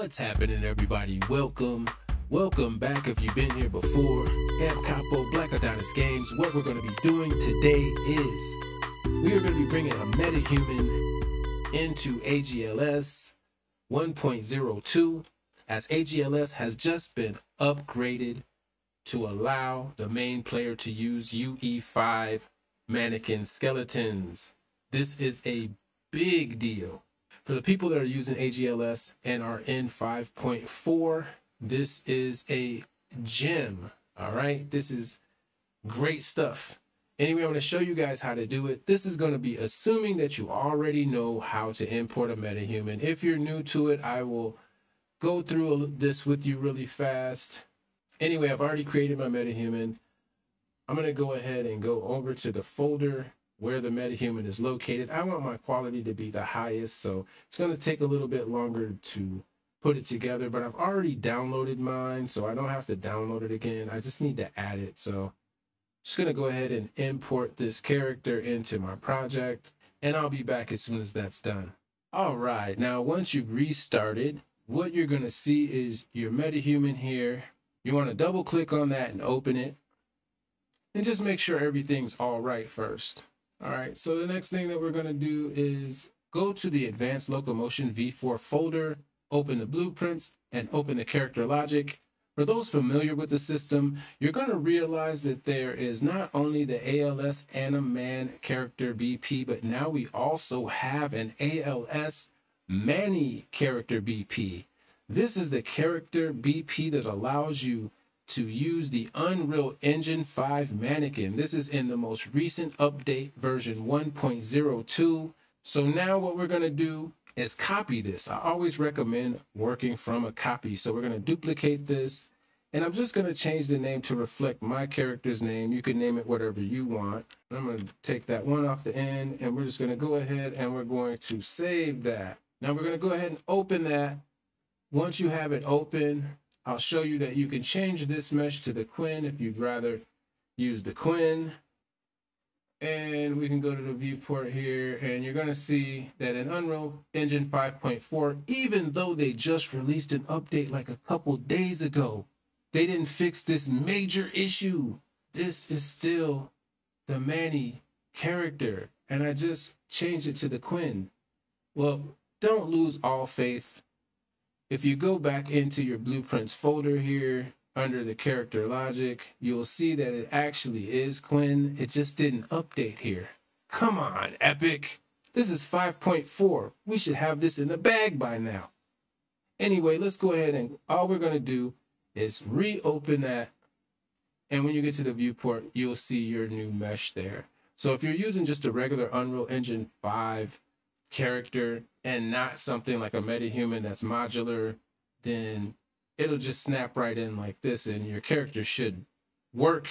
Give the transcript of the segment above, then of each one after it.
What's happening, everybody? Welcome. Welcome back if you've been here before. Ab Capo Blaque Addonnis Games. What we're going to be doing today is we are going to be bringing a metahuman into AGLS 1.02 as AGLS has just been upgraded to allow the main player to use UE5 mannequin skeletons. This is a big deal. For the people that are using AGLS and are in 5.4, this is a gem. All right. This is great stuff. Anyway, I'm going to show you guys how to do it. This is going to be assuming that you already know how to import a metahuman. If you're new to it, I will go through this with you really fast. Anyway, I've already created my metahuman. I'm going to go ahead and go over to the folder where the metahuman is located. I want my quality to be the highest, so it's going to take a little bit longer to put it together, but I've already downloaded mine, so I don't have to download it again. I just need to add it. So I'm just going to go ahead and import this character into my project, and I'll be back as soon as that's done. All right, now once you've restarted, what you're going to see is your metahuman here. You want to double click on that and open it. And just make sure everything's all right first. All right, so the next thing that we're gonna do is go to the Advanced Locomotion V4 folder, open the blueprints, and open the character logic. For those familiar with the system, you're gonna realize that there is not only the ALS AnimMan character BP, but now we also have an ALS Manny character BP. This is the character BP that allows you to use the Unreal Engine 5 mannequin. This is in the most recent update version 1.02. So now what we're going to do is copy this. I always recommend working from a copy. So we're going to duplicate this and I'm just going to change the name to reflect my character's name. You can name it whatever you want. I'm going to take that one off the end and we're just going to go ahead and we're going to save that. Now we're going to go ahead and open that. Once you have it open, I'll show you that you can change this mesh to the Quinn if you'd rather use the Quinn. And we can go to the viewport here and you're gonna see that in Unreal Engine 5.4, even though they just released an update like a couple days ago, they didn't fix this major issue. This is still the Manny character. And I just changed it to the Quinn. Well, don't lose all faith if you go back into your blueprints folder here under the character logic, you'll see that it actually is Quinn. It just didn't update here. Come on, Epic. This is 5.4. We should have this in the bag by now. Anyway, let's go ahead and all we're going to do is reopen that. And when you get to the viewport, you'll see your new mesh there. So if you're using just a regular Unreal Engine 5 character and not something like a metahuman that's modular, then it'll just snap right in like this and your character should work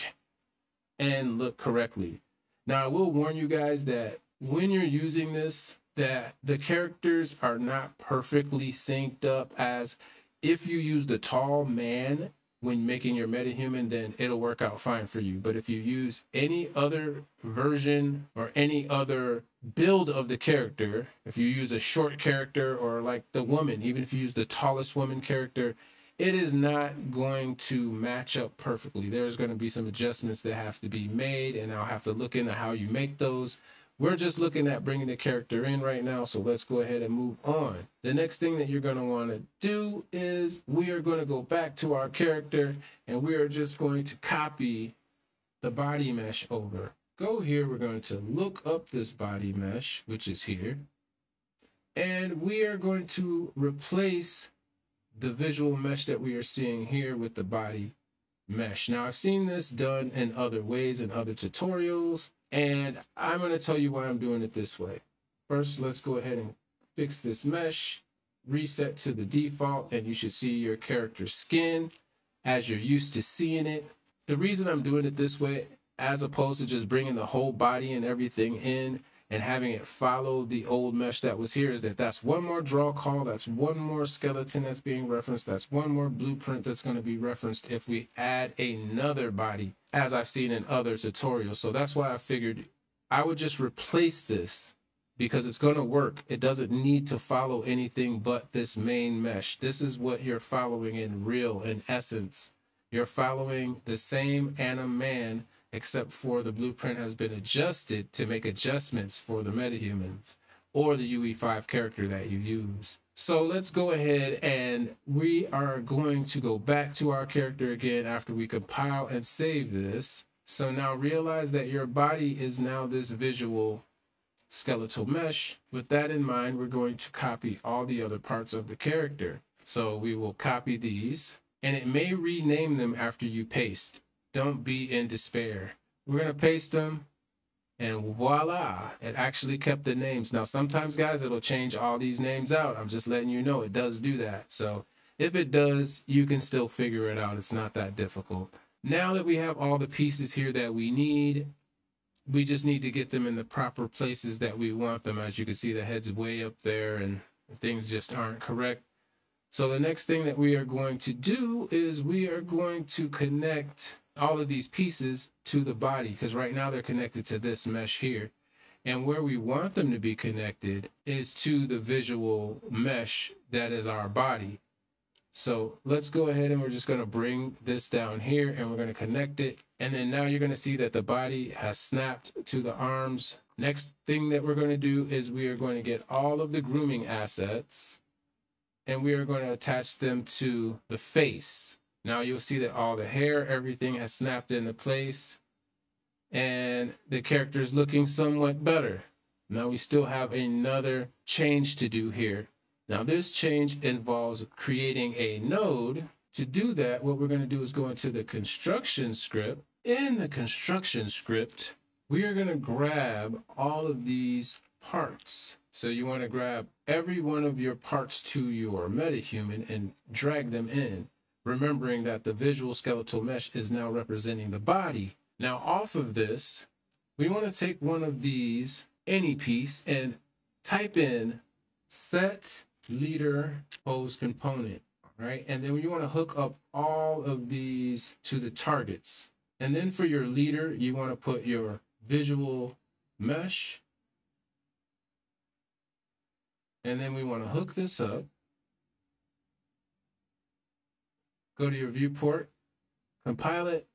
and look correctly. Now, I will warn you guys that when you're using this, that the characters are not perfectly synced up as if you use the tall man when making your metahuman, then it'll work out fine for you. But if you use any other version or any other build of the character, if you use a short character or like the woman, even if you use the tallest woman character, it is not going to match up perfectly. There's going to be some adjustments that have to be made, and I'll have to look into how you make those. We're just looking at bringing the character in right now, so let's go ahead and move on. The next thing that you're going to want to do is we are going to go back to our character, and we are just going to copy the body mesh over. Go here, we're going to look up this body mesh, which is here, and we are going to replace the visual mesh that we are seeing here with the body mesh. Now, I've seen this done in other ways in other tutorials. And I'm going to tell you why I'm doing it this way. First, let's go ahead and fix this mesh, reset to the default, and you should see your character's skin as you're used to seeing it. The reason I'm doing it this way, as opposed to just bringing the whole body and everything in and having it follow the old mesh that was here is that that's one more draw call, that's one more skeleton that's being referenced, that's one more blueprint that's going to be referenced if we add another body as I've seen in other tutorials. So that's why I figured I would just replace this because it's going to work. It doesn't need to follow anything but this main mesh. This is what you're following in real, in essence. You're following the same anim man, except for the blueprint has been adjusted to make adjustments for the metahumans or the UE5 character that you use. So let's go ahead and we are going to go back to our character again after we compile and save this. So now realize that your body is now this visual skeletal mesh. With that in mind, we're going to copy all the other parts of the character. So we will copy these and it may rename them after you paste. Don't be in despair. We're going to paste them and voila, it actually kept the names. Now, sometimes, guys, it'll change all these names out. I'm just letting you know it does do that. So if it does, you can still figure it out. It's not that difficult. Now that we have all the pieces here that we need, we just need to get them in the proper places that we want them. As you can see, the head's way up there and things just aren't correct. So the next thing that we are going to do is we are going to connect all of these pieces to the body because right now they're connected to this mesh here. And where we want them to be connected is to the visual mesh that is our body. So let's go ahead and we're just going to bring this down here and we're going to connect it. And then now you're going to see that the body has snapped to the arms. Next thing that we're going to do is we are going to get all of the grooming assets and we are going to attach them to the face. Now you'll see that all the hair, everything has snapped into place and the character is looking somewhat better. Now we still have another change to do here. Now this change involves creating a node. To do that, what we're going to do is go into the construction script. In the construction script, we are going to grab all of these parts. So you want to grab every one of your parts to your metahuman and drag them in, remembering that the visual skeletal mesh is now representing the body. Now off of this, we want to take one of these, any piece, and type in set leader pose component, right? And then you want to hook up all of these to the targets. And then for your leader, you want to put your visual mesh and then we want to hook this up. Go to your viewport, compile it,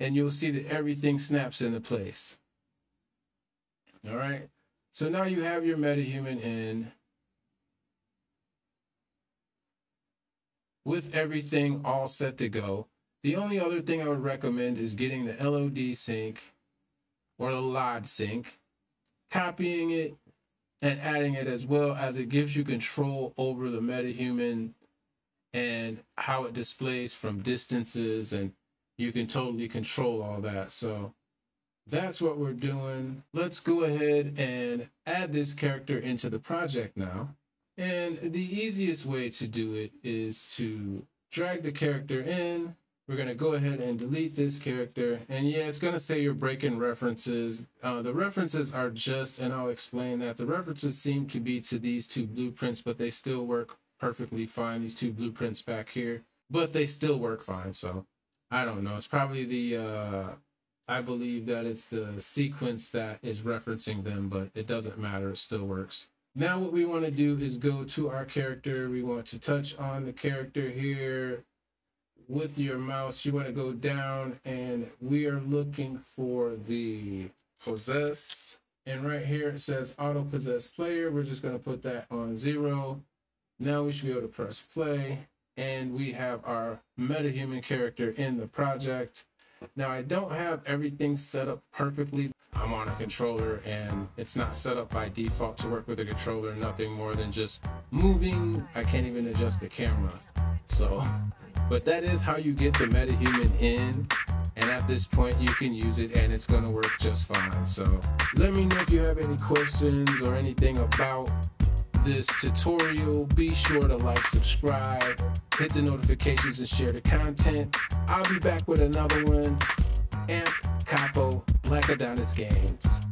and you'll see that everything snaps into place. All right. So now you have your metahuman in with everything all set to go. The only other thing I would recommend is getting the LOD sync or the LOD sync, copying it, and adding it as well as it gives you control over the metahuman and how it displays from distances and you can totally control all that. So that's what we're doing. Let's go ahead and add this character into the project now. And the easiest way to do it is to drag the character in, we're going to go ahead and delete this character. And yeah, it's going to say you're breaking references. Uh, the references are just, and I'll explain that, the references seem to be to these two blueprints, but they still work perfectly fine, these two blueprints back here. But they still work fine, so I don't know. It's probably the, uh, I believe that it's the sequence that is referencing them, but it doesn't matter, it still works. Now what we want to do is go to our character. We want to touch on the character here with your mouse, you want to go down and we are looking for the possess. And right here it says auto possess player. We're just going to put that on zero. Now we should be able to press play and we have our metahuman character in the project. Now I don't have everything set up perfectly. I'm on a controller and it's not set up by default to work with a controller, nothing more than just moving. I can't even adjust the camera. So but that is how you get the MetaHuman in. And at this point, you can use it and it's gonna work just fine. So let me know if you have any questions or anything about this tutorial. Be sure to like, subscribe, hit the notifications and share the content. I'll be back with another one. Amp Capo Blaque Addonnis Games.